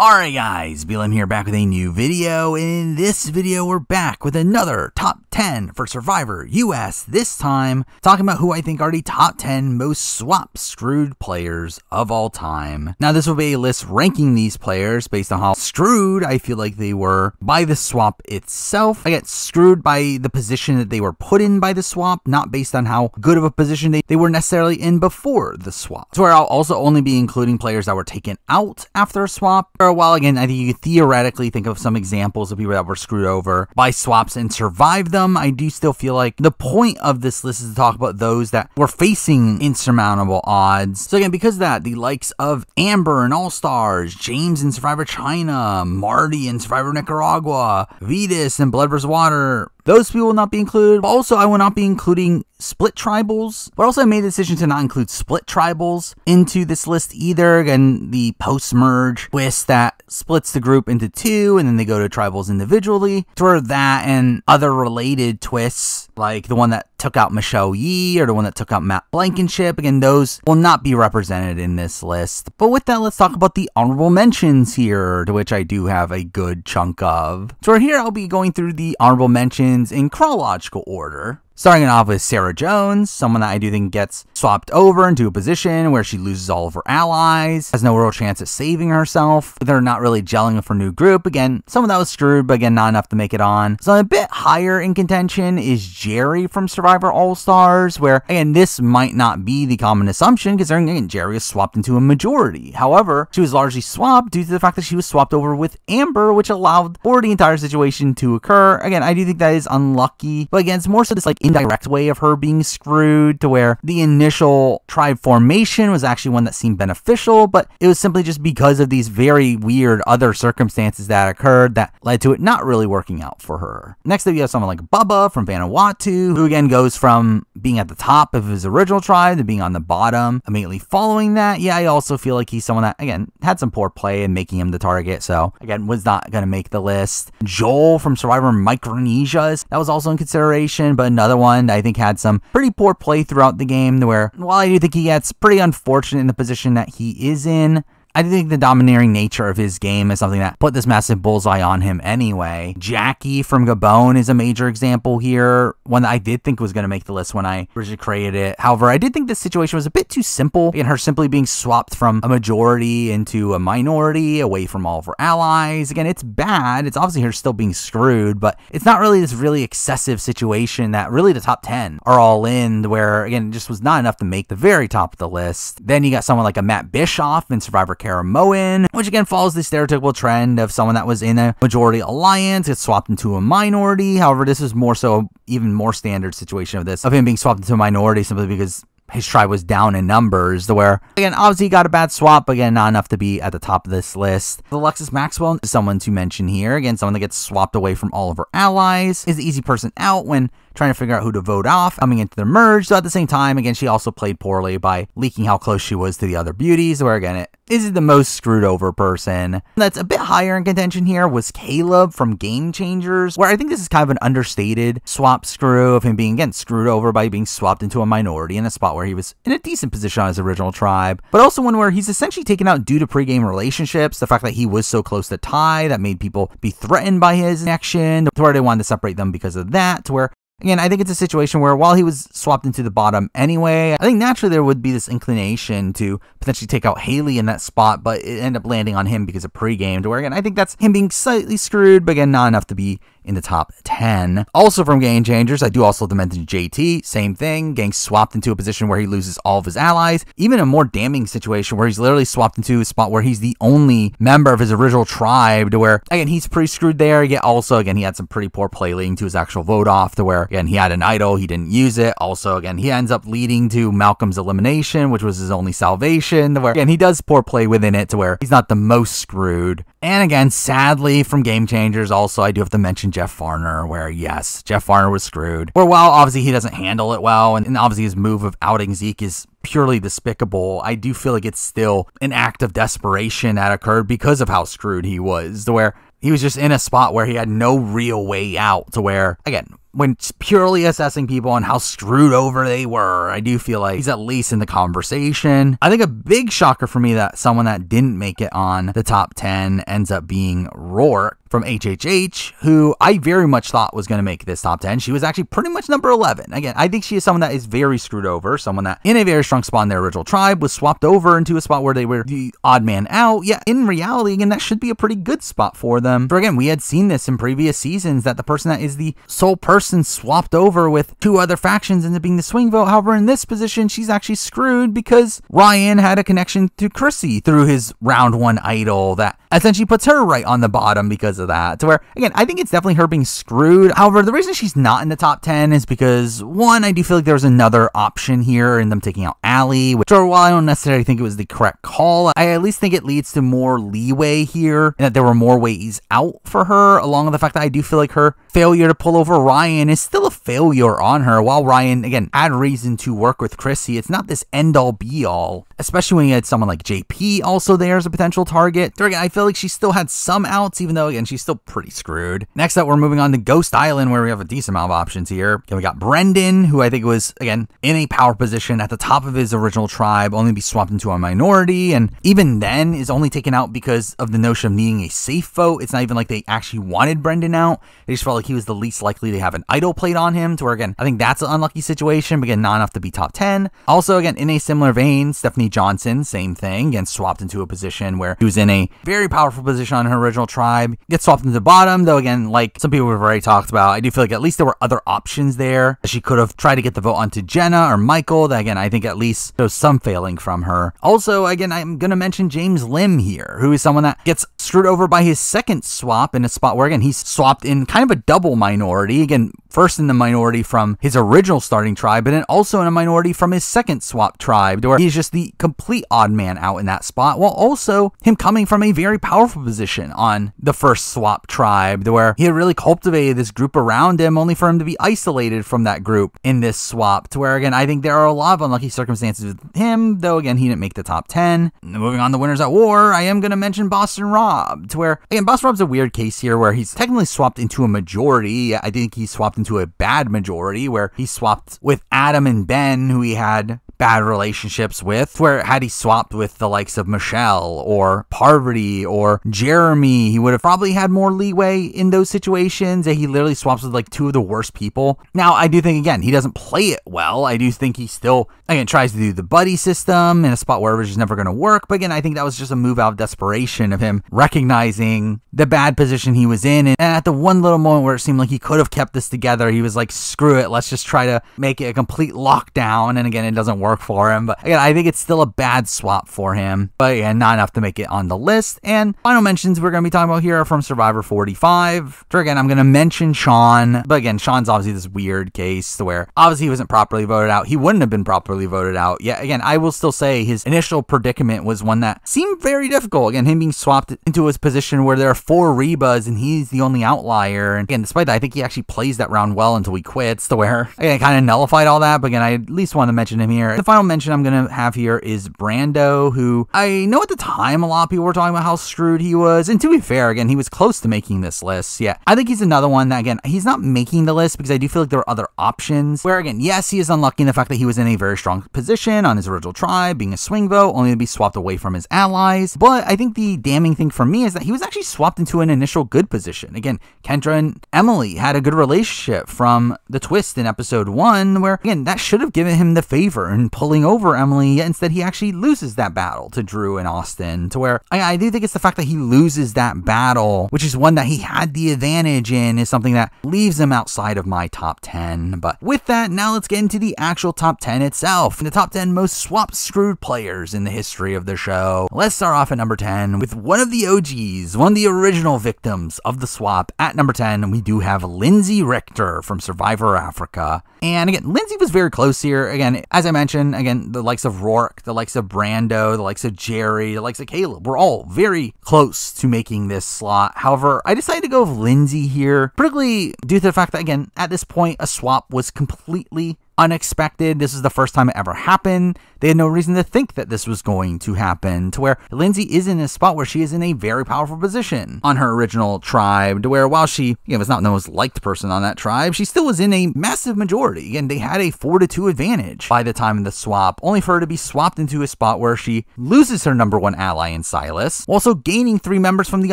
Alright guys, BLM here back with a new video. And in this video, we're back with another top 10 for Survivor US. This time, talking about who I think are the top 10 most swap screwed players of all time. Now, this will be a list ranking these players based on how screwed I feel like they were by the swap itself. I get screwed by the position that they were put in by the swap, not based on how good of a position they, they were necessarily in before the swap. So where I'll also only be including players that were taken out after a swap For a while, again, I think you theoretically think of some examples of people that were screwed over by swaps and survived them. I do still feel like the point of this list is to talk about those that were facing insurmountable odds. So again, because of that, the likes of Amber and All Stars, James in Survivor China, Marty in Survivor Nicaragua, Vytas and Blood vs. Water, those people will not be included. Also, I will not be including split tribals, but also I made the decision to not include split tribals into this list either. Again, the post merge twist that splits the group into two and then they go to tribals individually. For that and other related twists, like the one that took out Michelle Yi or the one that took out Matt Blankinship, again, those will not be represented in this list. But with that, let's talk about the honorable mentions here, to which I do have a good chunk of. So here I'll be going through the honorable mentions in chronological order. Starting it off with Sarah Jones, someone that I do think gets swapped over into a position where she loses all of her allies, has no real chance at saving herself. They're not really gelling with her new group. Again, someone that was screwed, but again, not enough to make it on. So a bit higher in contention is Jerri from Survivor All Stars, where again, this might not be the common assumption considering again, Jerri was swapped into a majority. However, she was largely swapped due to the fact that she was swapped over with Amber, which allowed for the entire situation to occur. Again, I do think that is unlucky, but again, it's more so this like indirect way of her being screwed to where the initial tribe formation was actually one that seemed beneficial, but it was simply just because of these very weird other circumstances that occurred that led to it not really working out for her. Next up, you have someone like Bubba from Vanuatu, who again goes from being at the top of his original tribe to being on the bottom immediately following that. Yeah, I also feel like he's someone that, again, had some poor play in making him the target, so again, was not going to make the list. Joel from Survivor Micronesia, that was also in consideration, but another one I think had some pretty poor play throughout the game where while I do think he gets pretty unfortunate in the position that he is in, I think the domineering nature of his game is something that put this massive bullseye on him anyway. Jackie from Gabon is a major example here, one that I did think was going to make the list when I originally created it. However, I did think this situation was a bit too simple in her simply being swapped from a majority into a minority away from all of her allies. Again, it's bad. It's obviously her still being screwed, but it's not really this really excessive situation that really the top 10 are all in, where again, it just was not enough to make the very top of the list. Then you got someone like a Matt Bischoff in Survivor Caramoan, which again follows the stereotypical trend of someone that was in a majority alliance gets swapped into a minority. However, this is more so even more standard situation of this of him being swapped into a minority simply because his tribe was down in numbers to where again obviously he got a bad swap but again not enough to be at the top of this list alexis maxwell is someone to mention here again someone that gets swapped away from all of her allies is the easy person out when trying to figure out who to vote off coming into the merge. So at the same time again she also played poorly by leaking how close she was to the other beauties where again it is the most screwed over person. That's a bit higher in contention here was caleb from game changers where i think this is kind of an understated swap screw of him being again screwed over by being swapped into a minority in a spot where he was in a decent position on his original tribe, but also one where he's essentially taken out due to pregame relationships, the fact that he was so close to Tai that made people be threatened by his action, to where they wanted to separate them because of that, to where Again, I think it's a situation where while he was swapped into the bottom anyway, I think naturally there would be this inclination to potentially take out Haley in that spot, but it ended up landing on him because of pregame. To where again, I think that's him being slightly screwed, but again, not enough to be in the top 10. Also from Game Changers, I do also have to mention JT. Same thing, getting swapped into a position where he loses all of his allies. Even a more damning situation where he's literally swapped into a spot where he's the only member of his original tribe to where, again, he's pretty screwed there. Yet also, again, he had some pretty poor play leading to his actual vote off to where, again, he had an idol, he didn't use it. Also, again, he ends up leading to Malcolm's elimination, which was his only salvation. To where, again, he does poor play within it to where he's not the most screwed. And again, sadly, from Game Changers, also, I do have to mention Jeff Varner, where yes, Jeff Varner was screwed. Where while obviously he doesn't handle it well, and, and obviously his move of outing Zeke is purely despicable, I do feel like it's still an act of desperation that occurred because of how screwed he was. To where he was just in a spot where he had no real way out to where, again, when purely assessing people on how screwed over they were, I do feel like he's at least in the conversation. I think a big shocker for me that someone that didn't make it on the top 10 ends up being Roark from HHH, who I very much thought was going to make this top 10. She was actually pretty much number 11. Again, I think she is someone that is very screwed over, someone that in a very strong spot in their original tribe was swapped over into a spot where they were the odd man out. Yeah, in reality, again, that should be a pretty good spot for them. For again, we had seen this in previous seasons that the person that is the sole person swapped over with two other factions into being the swing vote. However, in this position, she's actually screwed because Ryan had a connection to Chrissy through his round one idol that essentially puts her right on the bottom because of that. To where, again, I think it's definitely her being screwed. However, the reason she's not in the top 10 is because, one, I do feel like there was another option here in them taking out Allie, which, while I don't necessarily think it was the correct call, I at least think it leads to more leeway here and that there were more ways out for her, along with the fact that I do feel like her failure to pull over Ryan is still a failure on her. While Ryan, again, had reason to work with Chrissy, it's not this end all be all, especially when you had someone like JP also there as a potential target. Again, I feel like she still had some outs, even though, again, she's still pretty screwed. Next up, we're moving on to Ghost Island, where we have a decent amount of options here. Again, we got Brendan, who I think was, again, in a power position at the top of his original tribe, only to be swapped into a minority, and even then is only taken out because of the notion of needing a safe vote. It's not even like they actually wanted Brendan out. They just felt like he was the least likely to have an idol played on him, to where, again, I think that's an unlucky situation, but again, not enough to be top 10. Also, again, in a similar vein, Stephanie Johnson, same thing, again, swapped into a position where he was in a very powerful position on her original tribe, gets swapped into the bottom, though, again, like some people have already talked about, I do feel like at least there were other options there. She could have tried to get the vote onto Jenna or Michael, that, again, I think at least shows some failing from her. Also, again, I'm going to mention James Lim here, who is someone that gets screwed over by his second swap in a spot where, again, he's swapped in kind of a double minority. Again, first in the minority from his original starting tribe, but then also in a minority from his second swap tribe, where he's just the complete odd man out in that spot, while also him coming from a very powerful position on the first swap tribe, where he had really cultivated this group around him, only for him to be isolated from that group in this swap. To where, again, I think there are a lot of unlucky circumstances with him, though, again, he didn't make the top 10. Moving on to Winners at War, I am going to mention Boston Rob, to where, again, Boss Rob's a weird case here where he's technically swapped into a majority. I think he swapped into a bad majority where he swapped with Adam and Ben, who he had bad relationships with, where had he swapped with the likes of Michelle or Parvati or Jeremy, he would have probably had more leeway in those situations. He literally swaps with like two of the worst people. Now, I do think, again, he doesn't play it well. I do think he still, again, tries to do the buddy system in a spot where it's just never going to work. But again, I think that was just a move out of desperation of him recognizing the bad position he was in. And at the one little moment where it seemed like he could have kept this together, he was like, screw it, let's just try to make it a complete lockdown. And again, it doesn't work for him. But again, I think it's still a bad swap for him. But yeah, not enough to make it on the list. And final mentions we're going to be talking about here are from Survivor 45. So again, I'm going to mention Sean. But again, Sean's obviously this weird case to where obviously he wasn't properly voted out. He wouldn't have been properly voted out. Yeah, again, I will still say his initial predicament was one that seemed very difficult. Again, him being swapped into his position where there are four Rebas and he's the only outlier. And again, despite that, I think he actually plays that round well until he quits to where again, kind of nullified all that. But again, I at least want to mention him here. The final mention I'm going to have here is Brando, who I know at the time a lot of people were talking about how screwed he was. And to be fair, again, he was close to making this list. Yeah, I think he's another one that, again, he's not making the list because I do feel like there are other options where, again, yes, he is unlucky in the fact that he was in a very strong position on his original tribe, being a swing vote, only to be swapped away from his allies. But I think the damning thing for me is that he was actually swapped into an initial good position. Again, Kendra and Emily had a good relationship from the twist in episode one, where, again, that should have given him the favor in pulling over Emily, yet instead he actually loses that battle to Drew and Austin. To where I, I do think it's the fact that he loses that battle, which is one that he had the advantage in, is something that leaves him outside of my top 10. But with that, now let's get into the actual top 10 itself. The top 10 most swap screwed players in the history of the show. Let's start off at number 10 with one of the OGs, one of the original victims of the swap. At number 10, we do have Lindsey Richter from Survivor Africa. And again, Lindsey was very close here. Again, as I mentioned, again, the likes of Roark, the likes of Brando, the likes of Jerri, the likes of Caleb were all very close to making this slot. However, I decided to go with Lindsey here, particularly due to the fact that, again, at this point, a swap was completely unexpected. This is the first time it ever happened. They had no reason to think that this was going to happen, to where Lindsey is in a spot where she is in a very powerful position on her original tribe, to where while she you know, was not the most liked person on that tribe, she still was in a massive majority. And they had a 4 to 2 advantage by the time of the swap, only for her to be swapped into a spot where she loses her number one ally in Silas, also gaining three members from the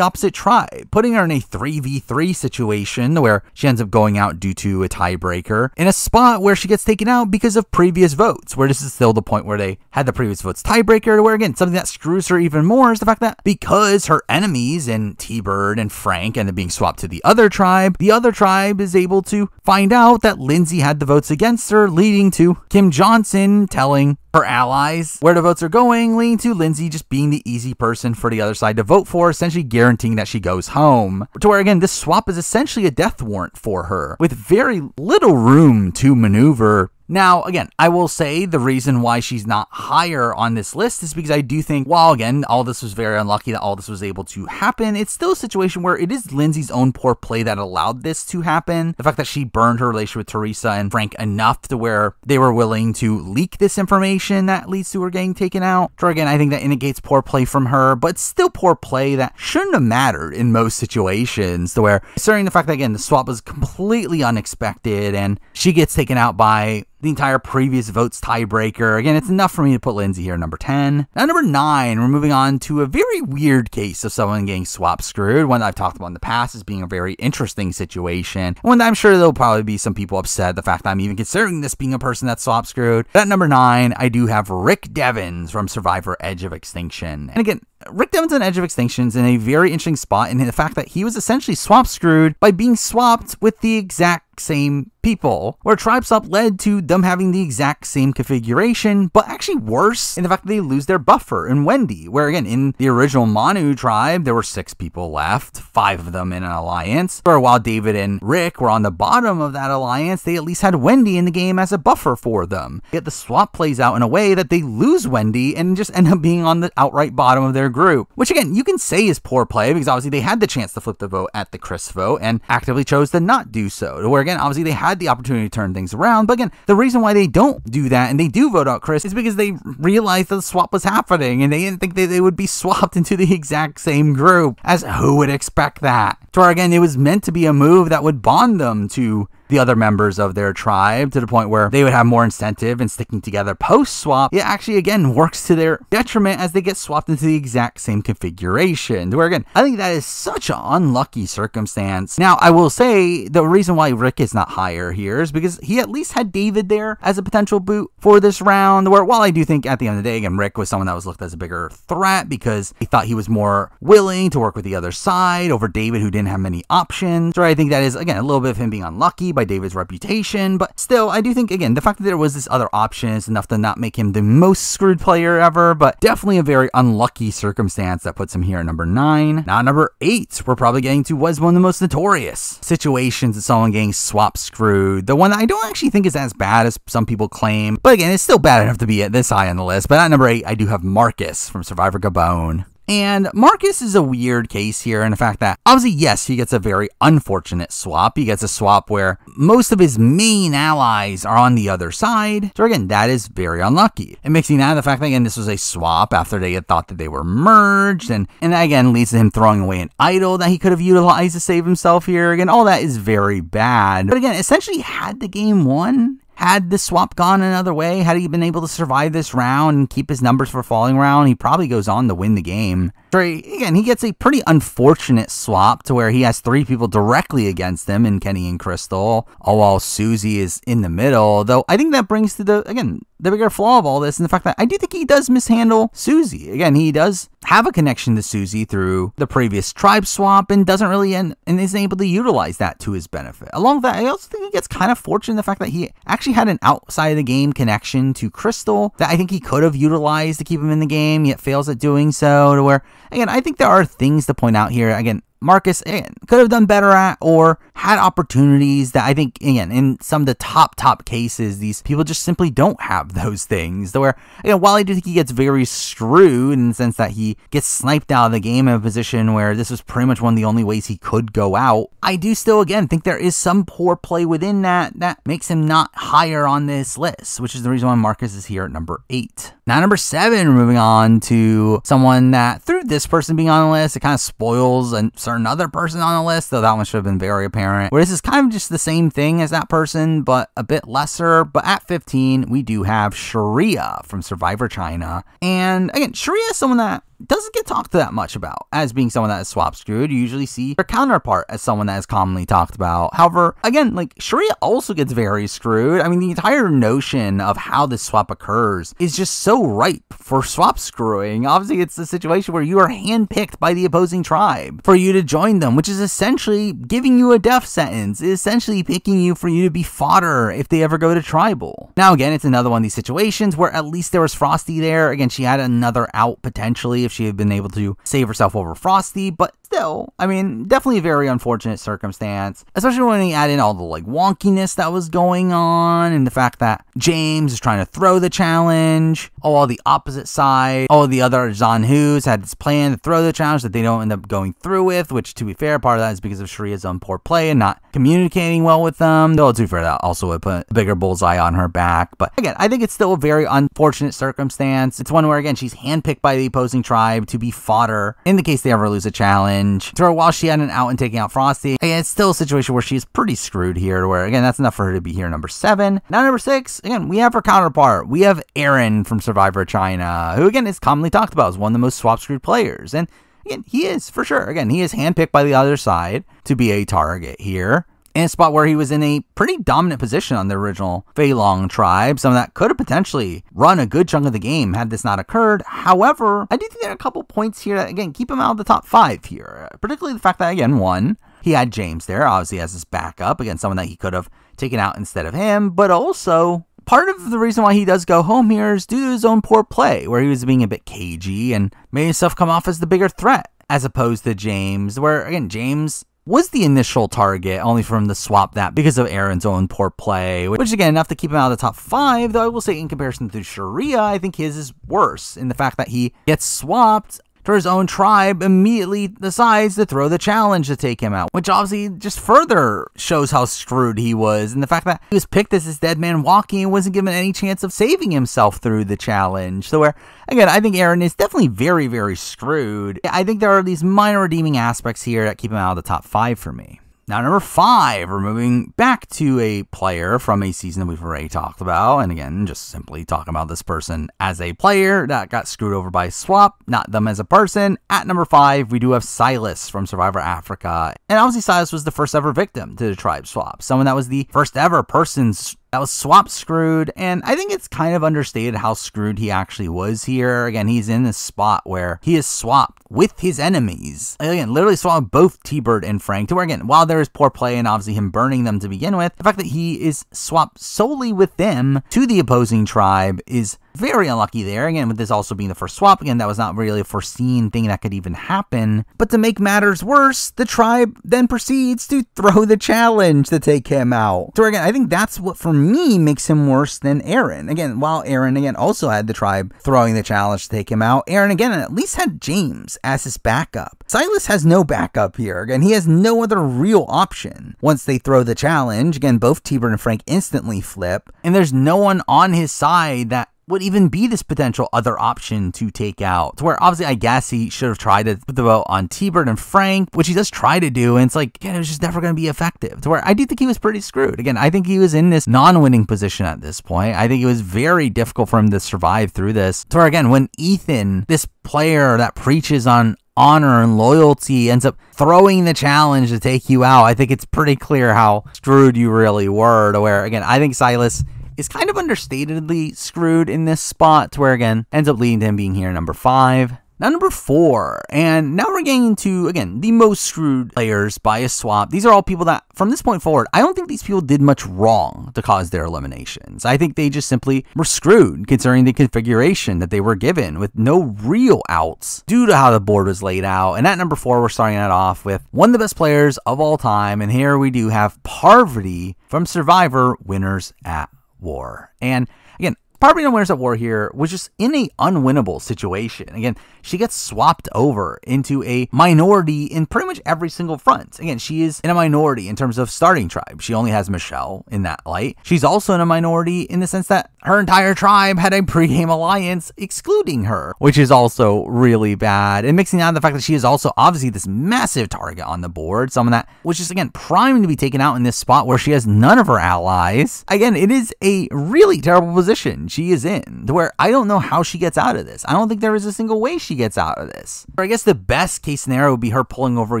opposite tribe, putting her in a 3v3 situation where she ends up going out due to a tiebreaker in a spot where she gets taken out because of previous votes, where this is still the point where they had the previous votes tiebreaker, to where again, something that screws her even more is the fact that because her enemies and T-Bird and Frank end up being swapped to the other tribe, the other tribe is able to find out that Lindsey had the votes against her, leading to Kim Johnson telling her allies where the votes are going, leading to Lindsey just being the easy person for the other side to vote for, essentially guaranteeing that she goes home. To where again, this swap is essentially a death warrant for her, with very little room to maneuver now, again, I will say the reason why she's not higher on this list is because I do think, while again, all this was very unlucky that all this was able to happen, it's still a situation where it is Lindsey's own poor play that allowed this to happen. The fact that she burned her relationship with Teresa and Frank enough to where they were willing to leak this information that leads to her getting taken out. So again, I think that indicates poor play from her, but still poor play that shouldn't have mattered in most situations. To where, considering the fact that again, the swap was completely unexpected and she gets taken out by the entire previous votes tiebreaker. Again, it's enough for me to put Lindsey here, number 10. Now, number 9, we're moving on to a very weird case of someone getting swap screwed, one that I've talked about in the past as being a very interesting situation. One that I'm sure there'll probably be some people upset the fact that I'm even considering this being a person that's swap screwed. But at number 9, I do have Rick Devens from Survivor Edge of Extinction. And again, Rick Devens on Edge of Extinction is in a very interesting spot in the fact that he was essentially swap screwed by being swapped with the exact same people, where Tribe Swap led to them having the exact same configuration, but actually worse in the fact that they lose their buffer in Wendy, where again, in the original Manu tribe, there were six people left, five of them in an alliance, where while David and Rick were on the bottom of that alliance, they at least had Wendy in the game as a buffer for them. Yet the swap plays out in a way that they lose Wendy and just end up being on the outright bottom of their group, which again, you can say is poor play because obviously they had the chance to flip the vote at the Chris vote and actively chose to not do so. Where again, obviously they had the opportunity to turn things around, but again, the reason why they don't do that and they do vote out Chris is because they realized that the swap was happening and they didn't think that they would be swapped into the exact same group. As who would expect that? To where again, it was meant to be a move that would bond them to the other members of their tribe to the point where they would have more incentive in sticking together post swap. It actually, again, works to their detriment as they get swapped into the exact same configuration. Where, again, I think that is such an unlucky circumstance. Now, I will say the reason why Rick is not higher here is because he at least had David there as a potential boot for this round. Where, while I do think at the end of the day, again, Rick was someone that was looked as a bigger threat because he thought he was more willing to work with the other side over David, who didn't have many options. So I think that is, again, a little bit of him being unlucky by David's reputation, but still, I do think, again, the fact that there was this other option is enough to not make him the most screwed player ever, but definitely a very unlucky circumstance that puts him here at number 9. Now, number 8, we're probably getting to was one of the most notorious situations of someone getting swap screwed. The one that I don't actually think is as bad as some people claim, but again, it's still bad enough to be at this high on the list. But at number 8, I do have Marcus from Survivor Gabon. And Marcus is a weird case here in the fact that, obviously, yes, he gets a very unfortunate swap. He gets a swap where most of his main allies are on the other side. So, again, that is very unlucky. And mixing that the fact that, again, this was a swap after they had thought that they were merged, and, and that, again, leads to him throwing away an idol that he could have utilized to save himself here. Again, all that is very bad. But again, essentially, had the game won, had the swap gone another way, had he been able to survive this round and keep his numbers for falling round, he probably goes on to win the game. Trey, again, he gets a pretty unfortunate swap to where he has three people directly against him in Kenny and Crystal, all while Susie is in the middle. Though I think that brings to the, again, the bigger flaw of all this and the fact that I do think he does mishandle Susie. Again, he does have a connection to Susie through the previous tribe swap and doesn't really end, and isn't able to utilize that to his benefit. Along with that, I also think he gets kind of fortunate in the fact that he actually had an outside of the game connection to Crystal that I think he could have utilized to keep him in the game, yet fails at doing so. To where, again, I think there are things to point out here. Again, Marcus again could have done better at or had opportunities that I think again in some of the top top cases these people just simply don't have those things. Where you know while I do think he gets very screwed in the sense that he gets sniped out of the game in a position where this was pretty much one of the only ways he could go out. I do still again think there is some poor play within that that makes him not higher on this list, which is the reason why Marcus is here at number eight. Now number seven, moving on to someone that through this person being on the list, it kind of spoils a certain other person on the list, though that one should have been very apparent. Where this is kind of just the same thing as that person, but a bit lesser. But at 15, we do have Sherea from Survivor China. And again, Sherea is someone that doesn't get talked that much about as being someone that is swap screwed. You usually see their counterpart as someone that is commonly talked about. However, again, like Sherea also gets very screwed. I mean, the entire notion of how this swap occurs is just so ripe for swap screwing. Obviously, it's a situation where you are handpicked by the opposing tribe for you to join them, which is essentially giving you a death sentence, essentially picking you for you to be fodder if they ever go to tribal. Now, again, it's another one of these situations where at least there was Frosty there. Again, she had another out potentially if she had been able to save herself over Frosty, but still, I mean, definitely a very unfortunate circumstance, especially when you add in all the like wonkiness that was going on and the fact that James is trying to throw the challenge, oh, all the opposite side, all the other Zhan Hus had this plan to throw the challenge that they don't end up going through with, which to be fair, part of that is because of Sherea's own poor play and not communicating well with them. Though to be fair, that also would put a bigger bullseye on her back. But again, I think it's still a very unfortunate circumstance. It's one where again she's handpicked by the opposing tribe to be fodder in the case they ever lose a challenge. Her while she had an out and taking out Frosty, again, it's still a situation where she's pretty screwed here. Where again, that's enough for her to be here number seven. Now number six, again, we have her counterpart. We have Aaron from Survivor China, who again is commonly talked about as one of the most swap screwed players. And again, he is for sure. Again, he is handpicked by the other side to be a target here. In a spot where he was in a pretty dominant position on the original Fei Long tribe, some of that could have potentially run a good chunk of the game had this not occurred. However, I do think there are a couple points here that, again, keep him out of the top five here. Particularly the fact that, again, one, he had James there, obviously as his backup, against someone that he could have taken out instead of him, but also part of the reason why he does go home here is due to his own poor play, where he was being a bit cagey and made himself come off as the bigger threat, as opposed to James, where again, James was the initial target, only from the swap that because of Aaron's own poor play, which again, enough to keep him out of the top five, though I will say in comparison to Sherea, I think his is worse in the fact that he gets swapped for his own tribe immediately decides to throw the challenge to take him out, which obviously just further shows how screwed he was. And the fact that he was picked as this dead man walking and wasn't given any chance of saving himself through the challenge. So, where, again, I think Aaron is definitely very, very screwed. I think there are these minor redeeming aspects here that keep him out of the top five for me. Now, number five, we're moving back to a player from a season that we've already talked about. And again, just simply talking about this person as a player that got screwed over by Swap, not them as a person. At number five, we do have Silas from Survivor Africa. And obviously, Silas was the first ever victim to the tribe swap, someone that was the first ever person that was swap screwed. And I think it's kind of understated how screwed he actually was here. Again, he's in this spot where he is swapped with his enemies. Again, literally swapped both T-Bird and Frank to where, again, while there is poor play and obviously him burning them to begin with, the fact that he is swapped solely with them to the opposing tribe is very unlucky there. Again, with this also being the first swap, again, that was not really a foreseen thing that could even happen. But to make matters worse, the tribe then proceeds to throw the challenge to take him out. So again, I think that's what for me makes him worse than Aaron. Again, while Aaron again also had the tribe throwing the challenge to take him out, Aaron again at least had James as his backup. Silas has no backup here. Again, he has no other real option. Once they throw the challenge, again, both T-Bird and Frank instantly flip, and there's no one on his side that would even be this potential other option to take out. To where obviously I guess he should have tried to put the vote on T-Bird and Frank, which he does try to do, and it's like, again, it was just never going to be effective. To where I do think he was pretty screwed. Again, I think he was in this non-winning position at this point. I think it was very difficult for him to survive through this. To where again, when Ethan, this player that preaches on honor and loyalty ends up throwing the challenge to take you out, I think it's pretty clear how screwed you really were. To where again, I think Silas is kind of understatedly screwed in this spot to where again ends up leading to him being here number five. Now, number four, and now we're getting into, again, the most screwed players by a swap. These are all people that, from this point forward, I don't think these people did much wrong to cause their eliminations. I think they just simply were screwed considering the configuration that they were given with no real outs due to how the board was laid out. And at number four, we're starting it off with one of the best players of all time. And here we do have Parvati from Survivor Winners at War. And again, Parvati Winners at War here was just in a unwinnable situation. Again, she gets swapped over into a minority in pretty much every single front. Again, she is in a minority in terms of starting tribe. She only has Michelle in that light. She's also in a minority in the sense that her entire tribe had a pregame alliance excluding her, which is also really bad. And mixing on the fact that she is also obviously this massive target on the board, someone that was just again primed to be taken out in this spot where she has none of her allies. Again, it is a really terrible position she is in, to where I don't know how she gets out of this. I don't think there is a single way she gets out of this. Or I guess the best case scenario would be her pulling over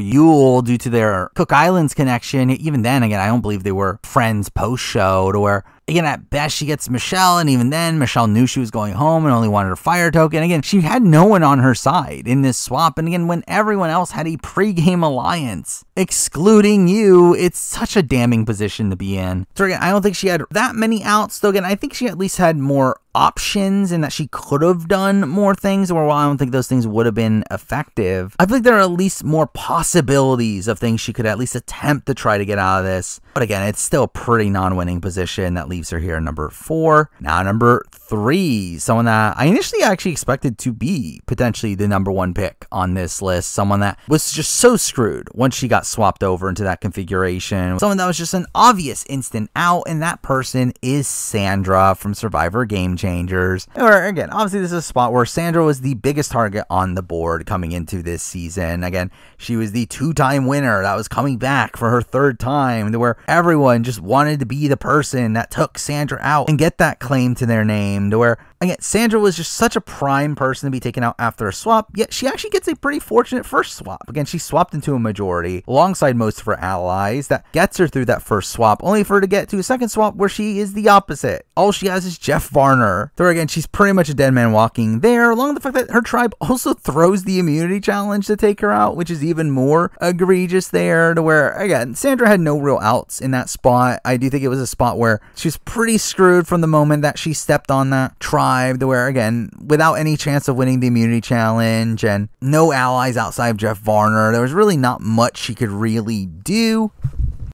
Yul due to their Cook Islands connection. Even then, again, I don't believe they were friends post show to where Again, at best, she gets Michelle, and even then, Michelle knew she was going home and only wanted her fire token. Again, she had no one on her side in this swap. And again, when everyone else had a pregame alliance, excluding you, it's such a damning position to be in. So again, I don't think she had that many outs. Though again, I think she at least had more options and that she could have done more things, or while I don't think those things would have been effective, I feel like there are at least more possibilities of things she could at least attempt to try to get out of this. But again, it's still a pretty non winning position that leaves her here number four. Now, number three, someone that I initially actually expected to be potentially the number one pick on this list, someone that was just so screwed once she got swapped over into that configuration, someone that was just an obvious instant out, and that person is Sandra from Survivor Game Changers. Or again, obviously, this is a spot where Sandra was the biggest target on the board coming into this season. Again, she was the two time winner that was coming back for her third time, to where everyone just wanted to be the person that took Sandra out and get that claim to their name. To where again, Sandra was just such a prime person to be taken out after a swap. Yet she actually gets a pretty fortunate first swap. Again, she swapped into a majority alongside most of her allies. That gets her through that first swap, only for her to get to a second swap where she is the opposite. All she has is Jeff Varner. There again, she's pretty much a dead man walking there, along with the fact that her tribe also throws the immunity challenge to take her out, which is even more egregious there. To where again, Sandra had no real outs in that spot. I do think it was a spot where she was pretty screwed from the moment that she stepped on that tribe, to where again, without any chance of winning the immunity challenge and no allies outside of Jeff Varner, there was really not much she could really do.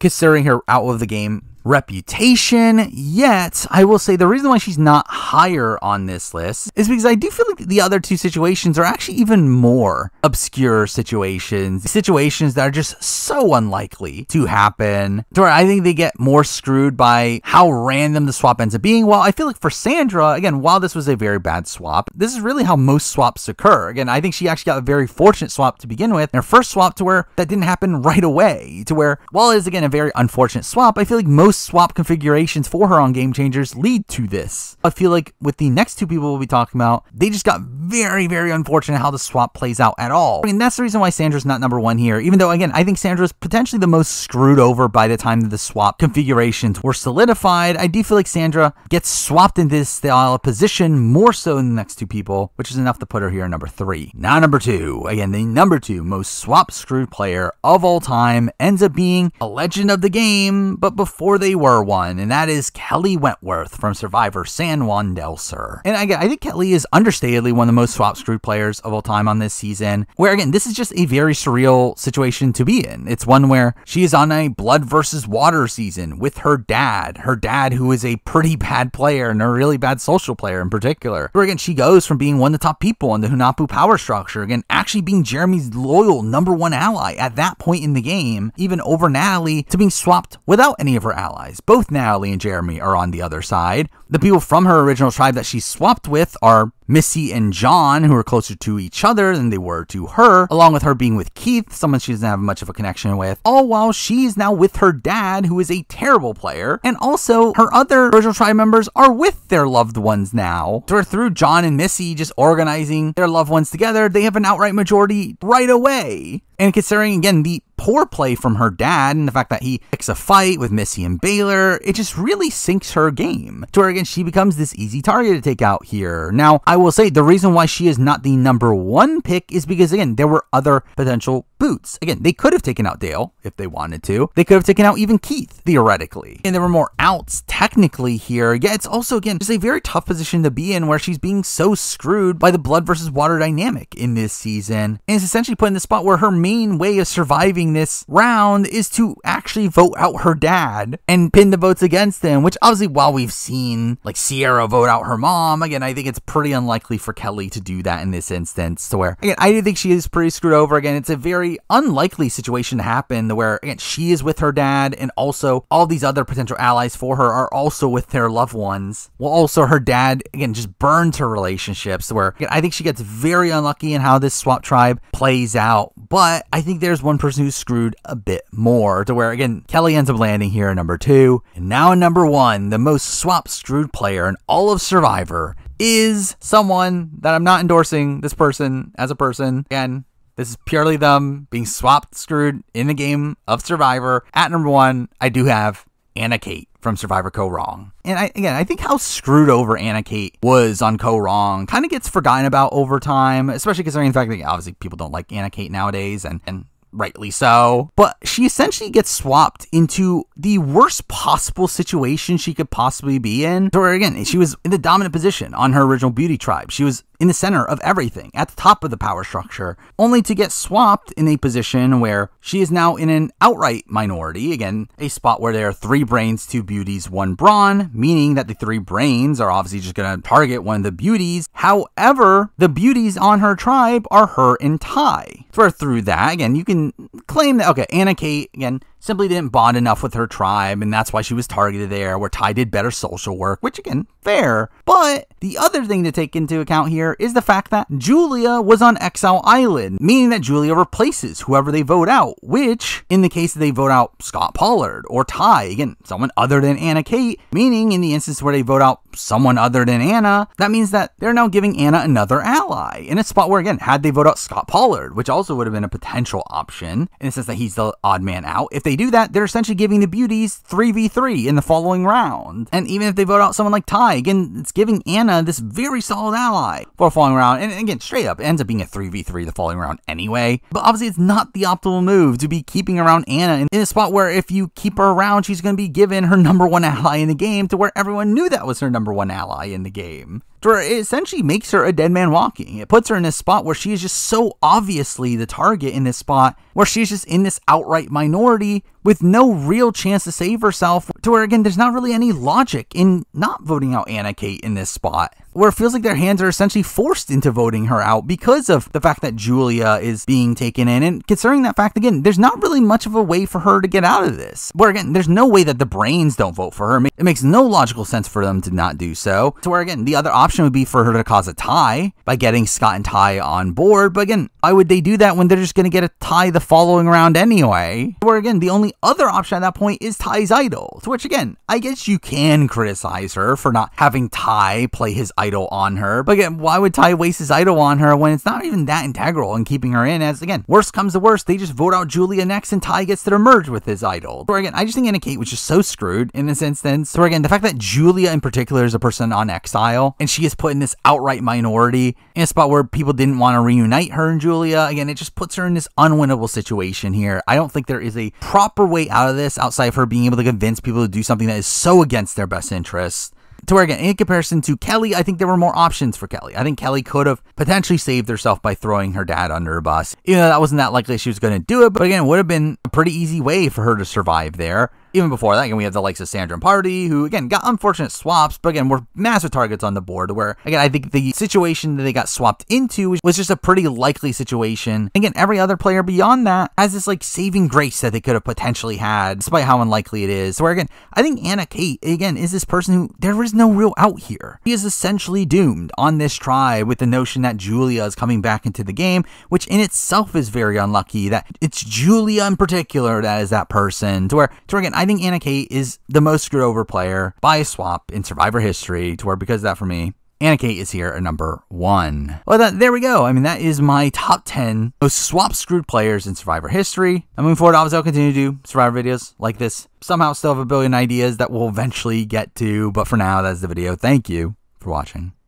Considering her out of the game reputation. Yet, I will say the reason why she's not higher on this list is because I do feel like the other two situations are actually even more obscure situations, situations that are just so unlikely to happen. To where I think they get more screwed by how random the swap ends up being. While I feel like for Sandra, again, while this was a very bad swap, this is really how most swaps occur. Again, I think she actually got a very fortunate swap to begin with. And her first swap to where that didn't happen right away. To where, while it is again a very unfortunate swap, I feel like most swap configurations for her on Game Changers lead to this. I feel like with the next two people we'll be talking about, they just got very, very unfortunate how the swap plays out at all. I mean, that's the reason why Sandra's not number one here, even though, again, I think Sandra's potentially the most screwed over by the time that the swap configurations were solidified. I do feel like Sandra gets swapped into this style of position more so than the next two people, which is enough to put her here number three. Now, number two, again, the number two most swap screwed player of all time ends up being a legend of the game, but before they were one, and that is Kelly Wentworth from Survivor San Juan del Sur. And again, I think Kelly is understatedly one of the most swap screwed players of all time on this season. Where again, this is just a very surreal situation to be in. It's one where she is on a blood versus water season with her dad, her dad who is a pretty bad player and a really bad social player in particular. Where again, she goes from being one of the top people in the Hunapu power structure, again, actually being Jeremy's loyal number one ally at that point in the game, even over Natalie, to being swapped without any of her allies. Both Natalie and Jeremy are on the other side. The people from her original tribe that she swapped with are Missy and Jon, who are closer to each other than they were to her, along with her being with Keith, someone she doesn't have much of a connection with, all while she is now with her dad, who is a terrible player, and also her other original tribe members are with their loved ones now. So through Jon and Missy just organizing their loved ones together, they have an outright majority right away. And considering, again, the poor play from her dad and the fact that he picks a fight with Missy and Baylor, it just really sinks her game. To where, again, she becomes this easy target to take out here. Now, I will say the reason why she is not the number one pick is because, again, there were other potential boots. Again, they could have taken out Dale if they wanted to. They could have taken out even Keith, theoretically. And there were more outs technically here. Yeah, it's also, again, just a very tough position to be in where she's being so screwed by the blood versus water dynamic in this season. And it's essentially put in the spot where her main way of surviving this round is to actually vote out her dad and pin the votes against him, which obviously, while we've seen like Sierra vote out her mom, again, I think it's pretty unlikely for Kelly to do that in this instance. So, where, again, I do think she is pretty screwed over. Again, it's a very unlikely situation to happen where again she is with her dad and also all these other potential allies for her are also with their loved ones. Well, also her dad again just burns her relationships where again, I think she gets very unlucky in how this swap tribe plays out. But I think there's one person who's screwed a bit more to where again Kelly ends up landing here at number two. And now number one, the most swap screwed player in all of Survivor is someone that I'm not endorsing this person as a person. Again, this is purely them being swapped, screwed in the game of Survivor. At number one, I do have Anna Khait from Survivor Kaôh Rōng. And I, again, I think how screwed over Anna Khait was on Kaôh Rōng kind of gets forgotten about over time, especially considering the fact that obviously people don't like Anna Khait nowadays, and, and rightly so. But she essentially gets swapped into the worst possible situation she could possibly be in. So again, she was in the dominant position on her original beauty tribe. She was in the center of everything, at the top of the power structure, only to get swapped in a position where she is now in an outright minority. Again, a spot where there are three brains, two beauties, one brawn, meaning that the three brains are obviously just going to target one of the beauties. However, the beauties on her tribe are her and Tai. For through that, again, you can claim that, okay, Anna Khait, again, simply didn't bond enough with her tribe, and that's why she was targeted there, where Tai did better social work, which again, fair. But the other thing to take into account here is the fact that Julia was on Exile Island, meaning that Julia replaces whoever they vote out, which, in the case that they vote out Scott Pollard or Tai, again, someone other than Anna Khait, meaning in the instance where they vote out someone other than Anna, that means that they're now giving Anna another ally in a spot where, again, had they vote out Scott Pollard, which also would have been a potential option in the sense that he's the odd man out, if they they do that, they're essentially giving the beauties 3v3 in the following round. And even if they vote out someone like Tai, again, it's giving Anna this very solid ally for a following round. And again, straight up, it ends up being a 3v3 the following round anyway. But obviously, it's not the optimal move to be keeping around Anna in a spot where if you keep her around, she's going to be given her number one ally in the game to where everyone knew that was her number one ally in the game it essentially makes her a dead man walking. It puts her in this spot where she is just so obviously the target in this spot where she's just in this outright minority with no real chance to save herself. To where again, there's not really any logic in not voting out Anna Khait in this spot where it feels like their hands are essentially forced into voting her out because of the fact that Julia is being taken in. And considering that fact, again, there's not really much of a way for her to get out of this. Where again, there's no way that the brains don't vote for her. It makes no logical sense for them to not do so. So where again, the other option would be for her to cause a tie by getting Scott and Tai on board. But again, why would they do that when they're just going to get a tie the following round anyway? Where again, the only other option at that point is Tai's idol. To which again, I guess you can criticize her for not having Tai play his idol on her. But again, why would Tai waste his idol on her when it's not even that integral in keeping her in? As again, worst comes to worst, they just vote out Julia next and Ty gets to merge with his idol. So again, I just think Anna Khait was just so screwed in this instance. So again, the fact that Julia in particular is a person on exile and she is put in this outright minority in a spot where people didn't want to reunite her and Julia, again, it just puts her in this unwinnable situation here. I don't think there is a proper way out of this outside of her being able to convince people to do something that is so against their best interests to where again, in comparison to Kelly, I think there were more options for Kelly. I think Kelly could have potentially saved herself by throwing her dad under a bus. Even though that wasn't that likely she was going to do it, but again, it would have been a pretty easy way for her to survive there even before that, again, we have the likes of Sandra and Party, who again got unfortunate swaps, but again, were massive targets on the board. Where again, I think the situation that they got swapped into was just a pretty likely situation. Again, every other player beyond that has this like saving grace that they could have potentially had, despite how unlikely it is. Where again, I think Anna Khait again is this person who there is no real out here. He is essentially doomed on this try with the notion that Julia is coming back into the game, which in itself is very unlucky. That it's Julia in particular that is that person. To where, to where again, think Anna Khait is the most screwed over player by a swap in Survivor history, to where because of that for me, Anna Khait is here at number one. Well, that, there we go. I mean, that is my top 10 most swap screwed players in Survivor history. I'm moving forward, obviously, I'll continue to do Survivor videos like this. Somehow still have a billion ideas that we'll eventually get to, but for now, that's the video. Thank you for watching.